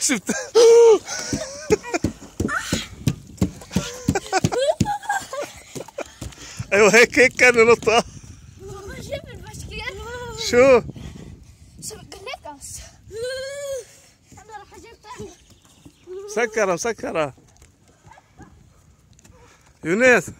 شفت؟ أيوه هيك هيك كان نطة شو؟ شو أنا راح أجيب مسكرة مسكرة. يونس.